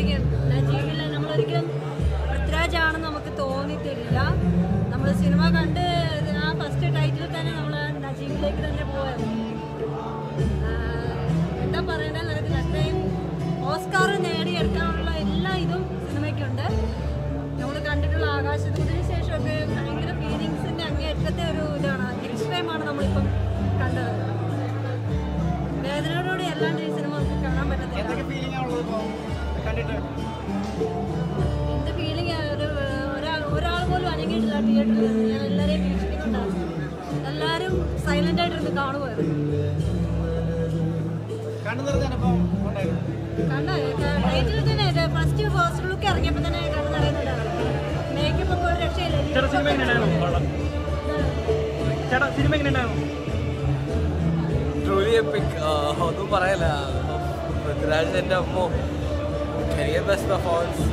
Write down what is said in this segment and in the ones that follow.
ശരിക്കും നജീബിൽ നമ്മളൊരിക്കലും പൃഥ്വിരാജാണെന്ന് നമുക്ക് തോന്നിയിട്ടില്ല. നമ്മൾ സിനിമ കണ്ട് ആ ഫസ്റ്റ് ടൈറ്റിൽ തന്നെ നമ്മൾ നജീബിലേക്ക് തന്നെ പോയത്. എന്താ പറയണ്ടത് അറിയത്തില്ല അത്രയും ഓസ്കാർ നേടിയെടുക്കാനുള്ള എല്ലാ ഇതും സിനിമയ്ക്കുണ്ട്. നമ്മൾ കണ്ടിട്ടുള്ള ആകാശത്തിന് സൈലന്റ് ആയിട്ടിരുന്ന് കാണുമായിരുന്നു കണ്ട ടൈറ്റിൽ തന്നെ ഫസ്റ്റ് ഫസ്റ്റ് ലുക്ക് ഇറങ്ങിയപ്പോൾ തന്നെ മേക്കപ്പ് ഒക്കെ ഒരു രക്ഷയില്ല. ട്രൂലി എപ്പിക് ഒന്നും പറയല പൃഥ്വിരാജ് എന്റെ അമ്മ കരിയർ ബെസ്റ്റ് പെർഫോമൻസ്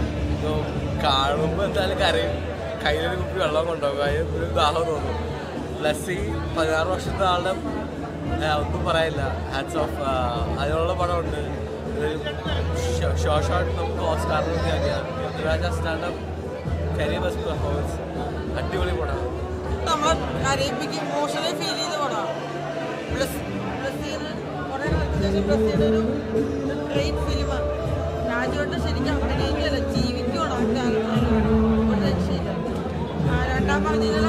കാണുമ്പോൾ എന്തായാലും കരയും. കയ്യിലൊരു കുപ്പി വെള്ളം കൊണ്ടുപോകും. അതിന് ഒരു ദാഹം തോന്നും. പ്ലസ് ഈ പതിനാറ് വർഷത്തെ ആളുടെ ഒന്നും പറയില്ല. ഹാറ്റ്സ് ഓഫ് അതിനുള്ള പടമുണ്ട് ഷോ ഷോട്ട് നമുക്ക് ഓസ്കാറിന് Prithviraj stand up career best performance അടിപൊളി പടം. നമ്മളെ ഫീൽ ഒരു ഗ്രേറ്റ് ഫിലിമാണ് രണ്ടാം പറഞ്ഞാൽ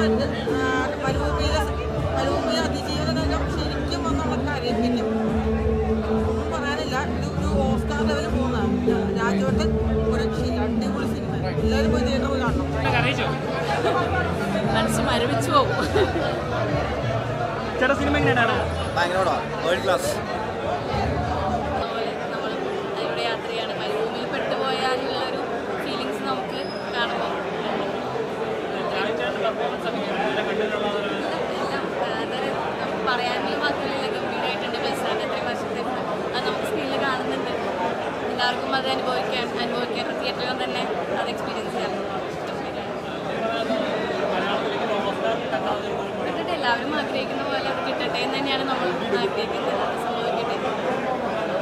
മരവിച്ചു പോകും ചേട്ടാ സിനിമ എങ്ങനെയാണ്? ഭയങ്കര വേൾഡ് ക്ലാസ് അതുപോലെ നമ്മൾ ഇവിടെ യാത്ര ചെയ്യാണ് മരുഭൂമിയിൽ പെട്ടുപോയാലുള്ള ഒരു ഫീലിങ്സ് നമുക്ക് കാണുമ്പോൾ പറയാനുള്ള മാത്രമല്ല ഗംഭീരമായിട്ടുണ്ട് ബസ്സാണ് എത്രയും വർഷത്തെ അത് നമുക്ക് സ്ക്രീനിൽ കാണുന്നുണ്ട്. എല്ലാവർക്കും അത് അനുഭവിക്കാൻ അനുഭവിക്കാൻ തിയേറ്ററിൽ തന്നെ അത് എക്സ്പീരിയൻസ് ചെയ്യാൻ കിട്ടട്ടെ എല്ലാവരും ആഗ്രഹിക്കുന്ന പോലെ അത് കിട്ടട്ടെ എന്ന് തന്നെയാണ് നമ്മൾ ആഗ്രഹിക്കുന്നത്. ഒരു സംഭവിക്കട്ടെ.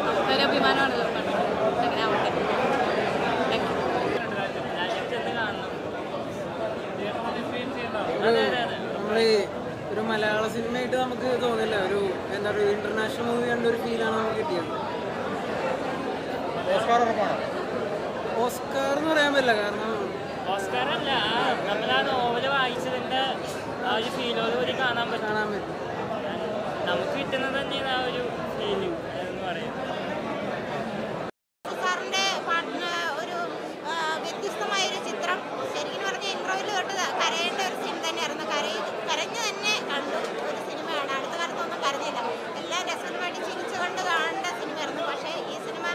നമുക്കൊരു അഭിമാനമാണല്ലോ അങ്ങനെ ആവട്ടെ. നമ്മൾ ഒരു മലയാള സിനിമയായിട്ട് നമുക്ക് തോന്നില്ല. ഒരു എന്താ പറയുക ഇന്റർനാഷണൽ മൂവി കണ്ട ഒരു ഫീലാണ് നമുക്ക് കിട്ടിയത്. ഓസ്കാർ എന്ന് പറയാൻ പറ്റില്ല. കാരണം ഓസ്കാർ അല്ല നമ്മൾ ആ നോവൽ വായിച്ചതിന്റെ ആ ഒരു ഫീലോട് പറ്റും. കാണാൻ പറ്റും. നമുക്ക് കിട്ടുന്നത് തന്നെയാണ് ആ ഒരു ഫീലിംഗ് എന്ന് പറയാം സാറിന്റെ പാട്ടിന് ഒരു ആ, വ്യത്യസ്തമായൊരു ചിത്രം ശരിക്കും പറഞ്ഞ ഇന്റർവ്യൂവിൽ തൊട്ട് കരയേണ്ട ഒരു സീൻ തന്നെയായിരുന്നു കരയി കരഞ്ഞു തന്നെ കണ്ടു ഒരു സിനിമയാണ് അടുത്ത കാലത്തൊന്നും കരഞ്ഞില്ല എല്ലാം രസകരമായിട്ട് ചിരിച്ചുകൊണ്ട് കാണേണ്ട സിനിമയായിരുന്നു പക്ഷേ ഈ സിനിമ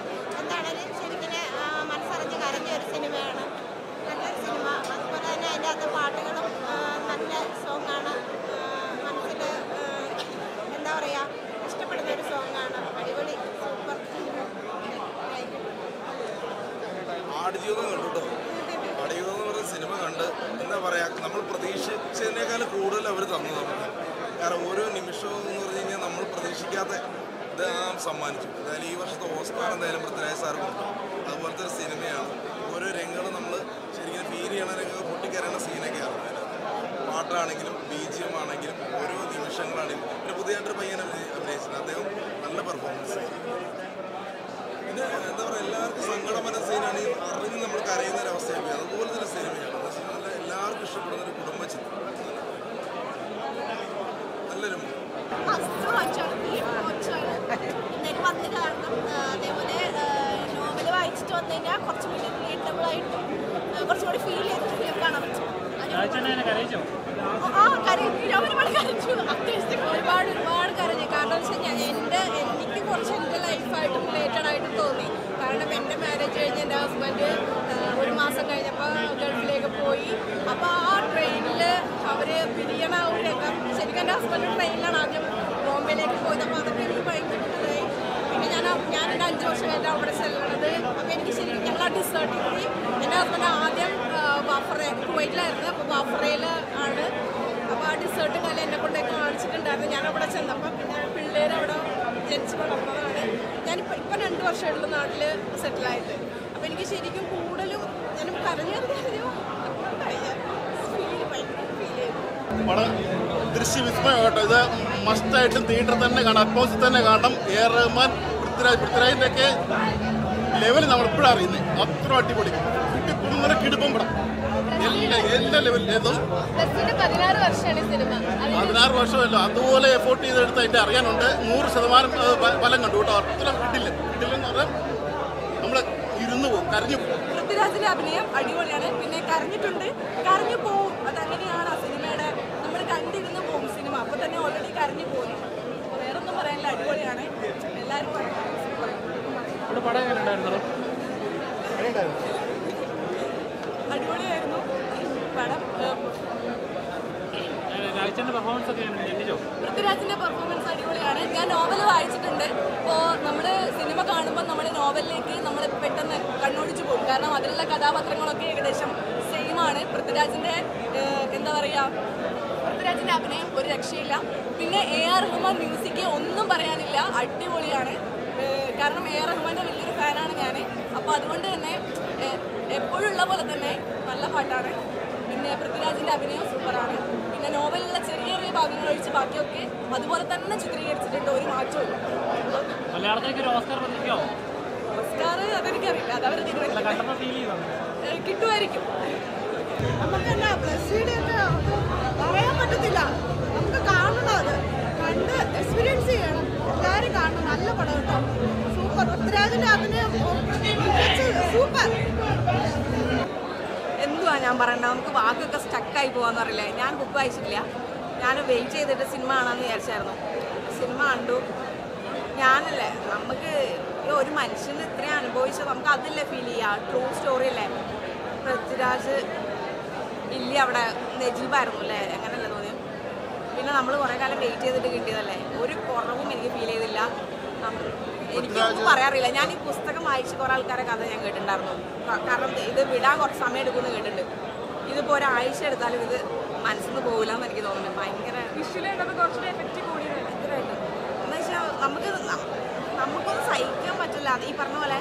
എന്താണേലും ശരിക്കും ആ, മനസ്സറിഞ്ഞ് കരഞ്ഞ ഒരു സിനിമയാണ് നല്ലൊരു സിനിമ അതുപോലെ തന്നെ അതിന്റെ അകത്ത് പാട്ടുകളും ആ, നല്ല സോങ്ങാണ് മനസ്സിൽ എന്താ പറയുക ഇഷ്ടപ്പെടുന്ന ഒരു സോങ്ങാണ് അടിപൊളി സൂപ്പർ ആടുജീവിതം കണ്ടു കേട്ടോ. ആടുജീവിതം എന്ന് പറയുന്ന സിനിമ കണ്ട് എന്താ പറയാ നമ്മൾ പ്രതീക്ഷിച്ചതിനേക്കാൾ കൂടുതൽ അവർ തന്നു നമുക്ക് കാരണം ഓരോ നിമിഷവും എന്ന് പറഞ്ഞു കഴിഞ്ഞാൽ നമ്മൾ പ്രതീക്ഷിക്കാത്ത ഇത് സമ്മാനിച്ചു. എന്തായാലും ഈ വർഷത്തെ ഓസ്കാർ എന്തായാലും പൃഥ്വിരാജ് സാർ കൊടുത്തു. അതുപോലത്തെ ഒരു സിനിമയാണ്. ഓരോ രംഗങ്ങളും നമ്മൾ ശരിക്കും ഫീൽ ചെയ്യണ രംഗങ്ങൾ പൊട്ടിക്കരേണ്ട സീനൊക്കെയാണ്. പാട്ടാണെങ്കിലും ബി ജി എം ആണെങ്കിലും ഓരോ നിമിഷങ്ങളാണെങ്കിലും. പിന്നെ പുതിയതായിട്ടൊരു പയ്യനെ അഭിനയി- അഭിനയിച്ചിട്ടുണ്ട്. അദ്ദേഹം നല്ല പെർഫോമൻസ് പിന്നെ എന്താ പറയുക എല്ലാവർക്കും സങ്കടം വരുന്ന സീനാണെങ്കിൽ അറിഞ്ഞ് നമ്മൾ കരയുന്ന ഒരു അവസ്ഥയാണ് അതുപോലെ തന്നെ സിനിമയാണ് നല്ല എല്ലാവർക്കും ഇഷ്ടപ്പെടുന്ന ഒരു കുടുംബ ചിത്രം. നല്ലൊരു വന്ന് കാണണം ആ, അതേപോലെ നോവൽ വായിച്ചിട്ട് വന്നു കഴിഞ്ഞാൽ കുറച്ചും കൂടി റിലേറ്റബിൾ ആയിട്ടും കുറച്ചും കൂടി ഫീൽ ചെയ്തിട്ട് കാണാൻ പറ്റും. ആ കരയും. ഒരുപാട് കരച്ചു അത്യാവശ്യം ഒരുപാട് ഒരുപാട് കരഞ്ഞു കാരണം വെച്ചാൽ ഞാൻ എന്റെ എനിക്ക് കുറച്ച് എന്റെ ലൈഫായിട്ട് റിലേറ്റഡ് ആയിട്ട് തോന്നി കാരണം എന്റെ മാരേജ് കഴിഞ്ഞ് എന്റെ ഹസ്ബൻഡ് ഒരു മാസം കഴിഞ്ഞപ്പോൾ ഗൾഫിലേക്ക് പോയി. അപ്പോൾ ആ ട്രെയിനിൽ അവർ പിരിയണ ഒരു രംഗം ശരിക്കും എന്റെ ഹസ്ബൻഡ് ട്രെയിനിലാണ് ആദ്യം ബോംബെയിലേക്ക് പോയത്. അപ്പോൾ അതൊക്കെ എനിക്ക് ഭയങ്കര ഇതായി പിന്നെ ഞാൻ ഞാൻ എന്റെ അഞ്ച് വർഷം കഴിഞ്ഞ അവിടെ ചെല്ലണത് അപ്പോൾ എനിക്ക് ശരിക്കും ഞങ്ങൾ ആ ഡിസേർട്ട് പോയി എന്റെ ഹസ്ബൻഡ് ആദ്യം ബാഫറ കുവൈറ്റിലായിരുന്നു. അപ്പോൾ ബാഫറയിൽ ആണ്. അപ്പോൾ ആ ഡിസേർട്ട് പോലെ എന്നെ കൊണ്ട് കാണിച്ചിട്ടുണ്ടായിരുന്നു. ഞാൻ അവിടെ ചെന്നപ്പോൾ പിന്നെ പിള്ളേർ അവിടെ ജനിച്ച് വളർന്നതാണ്. ഞാനിപ്പോൾ ഇപ്പം രണ്ട് വർഷമായിട്ടുള്ള നാട്ടിൽ സെറ്റിലായത് അപ്പോൾ എനിക്ക് ശരിക്കും പടം ദൃശ്യവിസ്മയം കേട്ടോ. ഇത് മസ്റ്റായിട്ടും തിയേറ്റർ തന്നെ കാണാം. അറ്റ്മോസിൽ തന്നെ കാണണം. A R Rahman Prithviraj. പൃഥ്വിരാജിന്റെ ഒക്കെ ലെവൽ നമ്മൾ എപ്പോഴും അറിയുന്നത് അത്ര അടിപൊളി. കിട്ടിക്കുന്ന കിടുപ്പം പടം. എല്ലാ എല്ലാ പതിനാറ് വർഷമല്ലോ. അതുപോലെ എഫോർട്ട് ചെയ്തെടുത്ത് അതിന്റെ അറിയാനുണ്ട്. നൂറ് ശതമാനം ഫലം കണ്ടു കേട്ടോ. അത്ര കിട്ടില്ല കിട്ടില്ലെന്ന് പറഞ്ഞാൽ നമ്മൾ ഇരുന്ന് പോകും കരഞ്ഞു പോകും പൃഥ്വിരാജിന്റെ അഭിനയം അടിപൊളിയാണ്. പിന്നെ കരഞ്ഞിട്ടുണ്ട്. കരഞ്ഞു പോവും. അതങ്ങനെയാണ് ആ സിനിമയുടെ നമ്മൾ കണ്ടിരുന്ന് പോകും സിനിമ. അപ്പൊ തന്നെ ഓൾറെഡി കരഞ്ഞു പോയി. വേറൊന്നും പറയാനില്ല. അടിപൊളിയാണ്. എല്ലാവരും അടിപൊളിയായിരുന്നു. പടം പൃഥ്വിരാജിന്റെ പെർഫോമൻസ് അടിപൊളിയാണ്. ഞാൻ നോവൽ വായിച്ചിട്ടുണ്ട്. അപ്പോൾ നമ്മൾ നമ്മൾ നോവലിലേക്ക് നമ്മൾ പെട്ടെന്ന് കണ്ണോടിച്ചു പോകും. കാരണം അതിലുള്ള കഥാപാത്രങ്ങളൊക്കെ ഏകദേശം സെയിം ആണ്. പൃഥ്വിരാജിന്റെ എന്താ പറയുക പൃഥ്വിരാജിന്റെ അഭിനയം ഒരു രക്ഷയില്ല. പിന്നെ എ ആർ റഹ്മാൻ മ്യൂസിക് ഒന്നും പറയാനില്ല. അടിപൊളിയാണ്. കാരണം എ ആർ റഹ്മാന്റെ വലിയൊരു ഫാനാണ് ഞാൻ അപ്പോൾ അതുകൊണ്ട് തന്നെ എപ്പോഴുള്ള പോലെ തന്നെ നല്ല പാട്ടാണ്. പിന്നെ പൃഥ്വിരാജിന്റെ അഭിനയം സൂപ്പറാണ് പിന്നെ നോവലിലുള്ള ചെറിയ ചെറിയ ഭാഗങ്ങൾ ഒഴിച്ച് ബാക്കിയൊക്കെ അതുപോലെ തന്നെ ചിത്രീകരിച്ചിട്ടുണ്ട്. ഒരു മാറ്റവും. മലയാളത്തിലേക്ക് ഒരു ഓസ്കാർ പ്രതീക്ഷിക്കാവോ ഓസ്കാർ അതെനിക്കറിയില്ല. അതവർ കിട്ടുമായിരിക്കും. നമുക്കെന്നാ ബ്ലസ്സിയുടെ ഒക്കെ പറയാൻ പറ്റത്തില്ല. നമുക്ക് കാണണം അത്. കണ്ട് എക്സ്പീരിയൻസ് ചെയ്യണം. എല്ലാവരും കാണണം. നല്ല പടം കേട്ടോ. സൂപ്പർ. പൃഥ്വിരാജിന്റെ അഭിനയം സൂപ്പർ. എന്തുവാ ഞാൻ പറയണ്ട നമുക്ക് വാക്കൊക്കെ സ്റ്റക്കായി പോവാന്ന് അറിയില്ല ഞാൻ ബുക്ക് വായിച്ചിട്ടില്ല. ഞാൻ വെയിറ്റ് ചെയ്തിട്ട് സിനിമ കാണാമെന്ന് വിചാരിച്ചായിരുന്നു. സിനിമ കണ്ടു. ഞാനല്ലേ നമുക്ക് ഒരു മനുഷ്യന് ഇത്രയും അനുഭവിച്ചത് നമുക്ക് അതല്ലേ ഫീൽ ചെയ്യുക ട്രൂ സ്റ്റോറി അല്ലേ? പൃഥ്വിരാജ് ഇല്ല അവിടെ നജീബായിരുന്നു അല്ലേ അങ്ങനല്ലേ തോന്നി പിന്നെ നമ്മൾ കുറേ കാലം വെയിറ്റ് ചെയ്തിട്ട് കിട്ടിയതല്ലേ? ഒരു കുറവും എനിക്ക് ഫീൽ ചെയ്തില്ല. എനിക്കൊന്നും പറയാറില്ല. ഞാൻ ഈ പുസ്തകം വായിച്ച് കുറേ ആൾക്കാരെ കഥ ഞാൻ കേട്ടിട്ടുണ്ടായിരുന്നു. കാരണം ഇത് വിടാൻ കുറച്ച് സമയം എടുക്കുമെന്ന് കേട്ടിട്ടുണ്ട്. ഇതിപ്പോൾ ഒരാഴ്ച എടുത്താലും ഇത് മനസ്സിൽ നിന്ന് പോകില്ല എന്ന് എനിക്ക് തോന്നുന്നു. ഭയങ്കര കുറച്ചുകൂടി എഫക്റ്റ് കൂടി ഭയങ്കരമായിട്ട്. നമുക്ക് നമുക്കൊന്നും സഹിക്കാൻ പറ്റില്ല. അത് ഈ പറഞ്ഞ പോലെ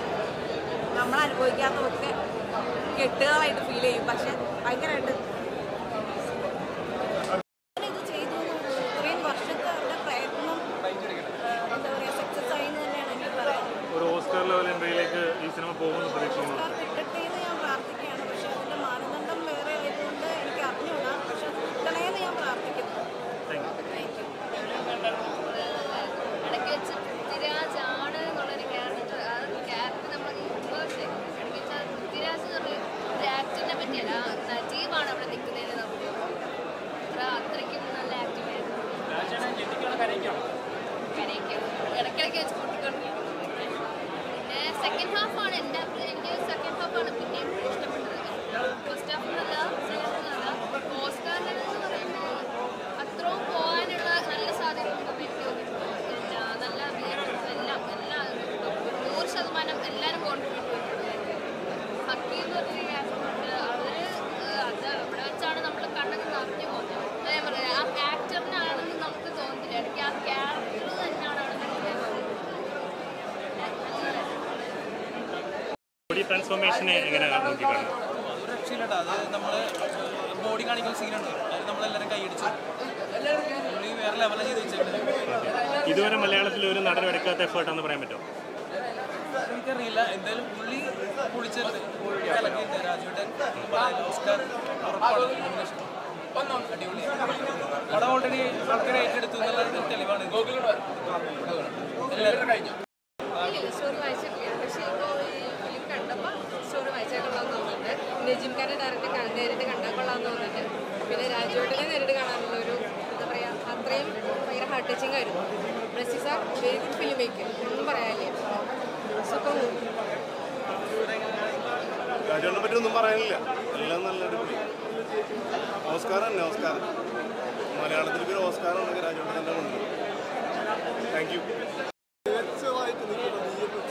നമ്മൾ അനുഭവിക്കാത്തതൊക്കെ കെട്ടുകളായിട്ട് ഫീൽ ചെയ്യും. പക്ഷെ ഭയങ്കരമായിട്ട് ഇത് ചെയ്തു ഇത്രയും വർഷത്തെ അവരുടെ പ്രയത്നം എന്താ പറയുക സക്സസ് ആയി എന്ന് തന്നെയാണ് എനിക്ക് പറയാൻ ഒരു ഓസ്കാർ ലെവൽ എൻട്രിയിലേക്ക് ഈ സിനിമ പോകുമെന്ന് പ്രതീക്ഷിക്കുന്നു ഓസ്കാർ കിട്ടട്ടെ എന്ന് ഞാൻ പ്രാർത്ഥിക്കുകയാണ് പക്ഷെ അതിന്റെ മാനദണ്ഡം വേറെ ആയതുകൊണ്ട് എനിക്ക് അറിഞ്ഞുകൂടാ പക്ഷെ അത് കിട്ടണേ എന്ന് ഞാൻ പ്രാർത്ഥിക്കുന്നു താങ്ക് യു ഇടയ്ക്ക് വെച്ച് പൃഥ്വിരാജാണ് എന്നുള്ളൊരു ക്യാരക്ടർ ആ ക്യാരക്ടർ നമ്മൾ ഇൻവേഴ്സ് ചെയ്യും ഇടയ്ക്ക് വെച്ച് ആ പൃഥ്വിരാജ് എന്ന് പറഞ്ഞ ഒരു ആക്ടറിനെ പറ്റിയല്ല ആ നജീബാണ് അവിടെ നിൽക്കുന്നതിന് നമുക്ക് അത്ര അത്രയ്ക്കും നല്ല ആക്ടിങ് ആയിരുന്നു കരയ്ക്കും ഇടയ്ക്കിടയ്ക്ക് വെച്ച് കൂട്ടിക്കൊണ്ടിരിക്കും പിന്നെ സെക്കൻഡ് ഹാഫാണ് എന്റെ അഭിപ്രായം എനിക്ക് സെക്കൻഡ് ഹാഫാണ് പിന്നെയും ഇഷ്ടപ്പെട്ടത് ഫസ്റ്റ് ഹാഫിനല്ല സെക്കൻഡ് ഹാഫിനല്ല ഓസ്കാറിന്റെ എന്ന് പറയുന്നത് അത്രയും പോകാനുള്ള നല്ല സാധ്യതയുണ്ട് എനിക്ക് തോന്നിയിട്ടുണ്ട് എല്ലാ നല്ല അഭിനയം എല്ലാം എല്ലാം ഒരു നൂറ് ശതമാനം എല്ലാവരും കോൺട്രിബ്യൂട്ട് ചെയ്തിട്ടുണ്ട് ഹക്കീം എന്ന് പറഞ്ഞ ക്യാരക്ടറുണ്ട് അവർ അത് അവിടെ വെച്ചാണ് നമ്മൾ കണ്ണൊക്കെ നിറഞ്ഞു പോകുന്നത് അതാ ഞാൻ പറഞ്ഞത് ആ ആക്ടറിനാണെന്ന് നമുക്ക് തോന്നുന്നില്ല എനിക്ക് ആ ക്യാരക്ടർ തന്നെയാണ് അവിടെ ബോഡി ട്രാൻസ്ഫോർമേഷനെ എങ്ങനെ നോക്കിക്കാണുന്നത് ഒരു രക്ഷയില്ലട്ടോ അത് നമ്മൾ ബോഡി കാണിക്കുന്ന സീനുണ്ട് അത് നമ്മളെല്ലാവരും കൈയടിച്ചു. പുള്ളി വേറെ ലെവലാണ് ചെയ്ത് വെച്ചിട്ടുണ്ട് ഇതുവരെ മലയാളത്തിൽ ഒരു നടൻ എടുക്കാത്ത എഫേർട്ടാന്ന് പറയാൻ പറ്റുമോ? എനിക്കറിയില്ല. എന്തായാലും പുള്ളി പൊളിച്ചത് കലക്കിയിട്ട് രാജുവേട്ടൻ ഓസ്കാർ ഉറപ്പാണ്. nomination. അടിപൊളി. പടം ഓൾറെഡി ആൾക്കാരെ ഏറ്റെടുത്തു എന്നുള്ളത് തെളിവാണ്. എല്ലാവരും കഴിഞ്ഞു ഇല്ല സ്റ്റോറി വായിച്ചിട്ടില്ല പക്ഷേ ഇപ്പോൾ ഈ ഫിലിം കണ്ടപ്പോൾ സ്റ്റോറി വായിച്ചാൽ കൊള്ളാമെന്ന് തോന്നുന്നുണ്ട് ഖാനെ ഡയറക്റ്റ് കണ്ട് നേരിട്ട് കണ്ടാൽ കൊള്ളാമെന്ന് തോന്നുന്നുണ്ട്. പിന്നെ രാജുവേട്ടനെ നേരിട്ട് കാണാനുള്ള ഒരു എന്താ പറയുക അത്രയും ഭയങ്കര ഹാർട്ട് ടച്ചിങ് ആയിരുന്നു. ബ്രസീസ് are very good film make ഒന്നും പറയാനില്ല. സൂപ്പർ മൂവി രാജുവിനെ പറ്റി ഒന്നും പറയാനില്ല. എല്ലാം നല്ല ഓസ്കാർ തന്നെ ഓസ്കാർ. മലയാളത്തിലേക്ക് ഒരു ഓസ്കാർ ഉണ്ടെങ്കിൽ രാജുവിനെ തന്നെ ഉണ്ട് താങ്ക് യു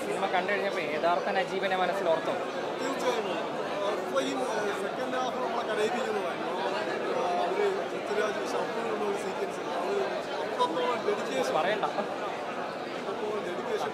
സിനിമ കണ്ടു കഴിഞ്ഞപ്പോൾ യഥാർത്ഥ നജീബിനെ മനസ്സിൽ ഓർത്തോ. തീർച്ചയായും. അത്രയും സെക്കൻഡ് ഹാഫ് നമ്മളെ കടയിപ്പിക്കുന്നതാണ് അവർ സീക്വൻസ് അത് ഡെഡിക്കേഷൻ പറയണ്ട അത്രത്തോളം ഡെഡിക്കേഷൻ